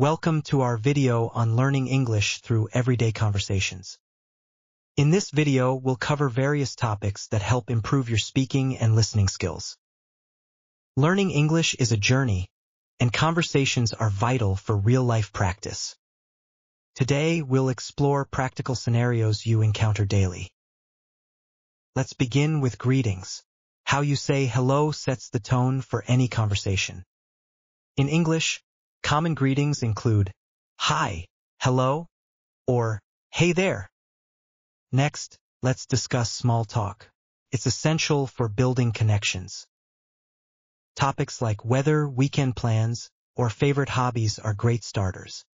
Welcome to our video on learning English through everyday conversations. In this video, we'll cover various topics that help improve your speaking and listening skills. Learning English is a journey, and conversations are vital for real-life practice. Today, we'll explore practical scenarios you encounter daily. Let's begin with greetings. How you say hello sets the tone for any conversation. In English, common greetings include hi, hello, or hey there. Next, let's discuss small talk. It's essential for building connections. Topics like weather, weekend plans, or favorite hobbies are great starters.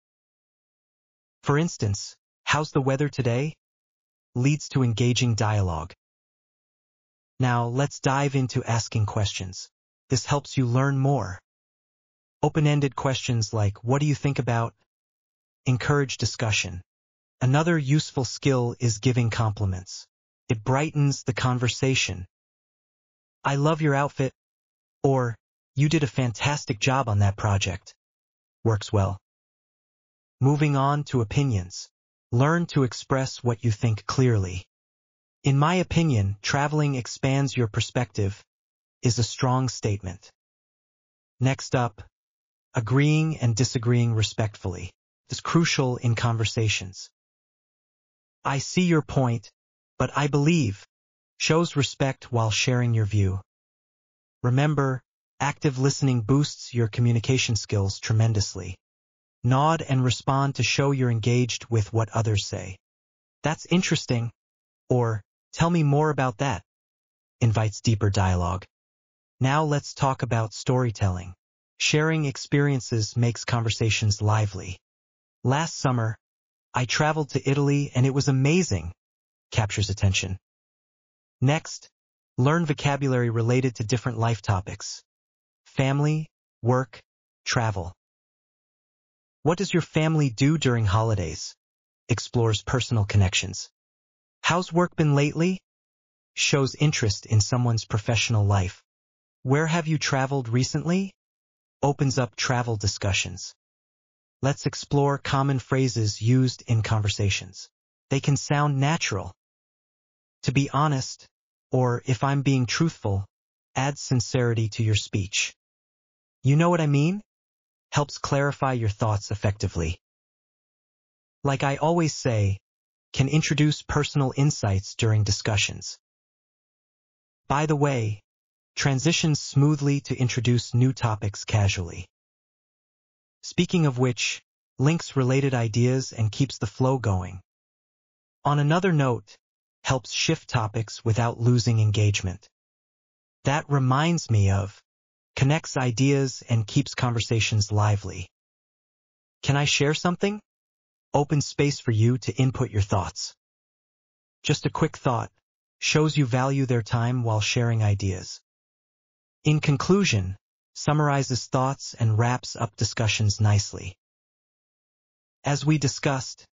For instance, how's the weather today? leads to engaging dialogue. Now let's dive into asking questions. This helps you learn more. Open-ended questions like, what do you think about? Encourage discussion. Another useful skill is giving compliments. It brightens the conversation. I love your outfit. Or, you did a fantastic job on that project. Works well. Moving on to opinions. Learn to express what you think clearly. In my opinion, traveling expands your perspective is a strong statement. Next up, agreeing and disagreeing respectfully is crucial in conversations. I see your point, but I believe shows respect while sharing your view. Remember, active listening boosts your communication skills tremendously. Nod and respond to show you're engaged with what others say. That's interesting. Or, Tell me more about that, invites deeper dialogue. Now let's talk about storytelling. Sharing experiences makes conversations lively. Last summer, I traveled to Italy and it was amazing, captures attention. Next, learn vocabulary related to different life topics. Family, work, travel. What does your family do during holidays? Explores personal connections. How's work been lately? Shows interest in someone's professional life. Where have you traveled recently? Opens up travel discussions. Let's explore common phrases used in conversations. They can sound natural. To be honest, or if I'm being truthful, adds sincerity to your speech. You know what I mean? Helps clarify your thoughts effectively. Like I always say, can introduce personal insights during discussions. By the way, transitions smoothly to introduce new topics casually. Speaking of which, links related ideas and keeps the flow going. On another note, helps shift topics without losing engagement. That reminds me of, connects ideas and keeps conversations lively. Can I share something? open space for you to input your thoughts. Just a quick thought shows you value their time while sharing ideas. In conclusion, summarizes thoughts and wraps up discussions nicely. As we discussed,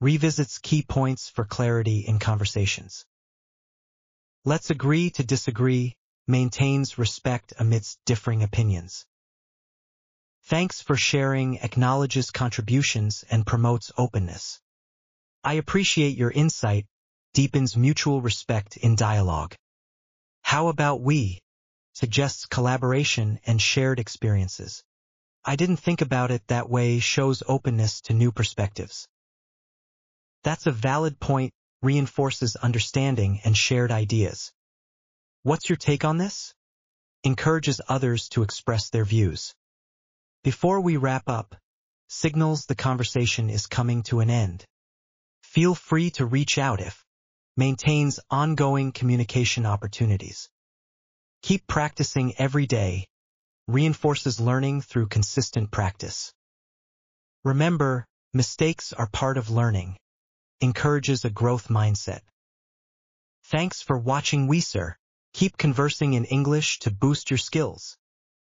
revisits key points for clarity in conversations. Let's agree to disagree, maintains respect amidst differing opinions. Thanks for sharing acknowledges contributions and promotes openness. I appreciate your insight, deepens mutual respect in dialogue. How about we? Suggests collaboration and shared experiences. I didn't think about it that way shows openness to new perspectives. That's a valid point, reinforces understanding and shared ideas. What's your take on this? Encourages others to express their views. Before we wrap up, signals the conversation is coming to an end. Feel free to reach out if maintains ongoing communication opportunities. Keep practicing every day, reinforces learning through consistent practice. Remember, mistakes are part of learning, encourages a growth mindset. Thanks for watching Weeser. Keep conversing in English to boost your skills.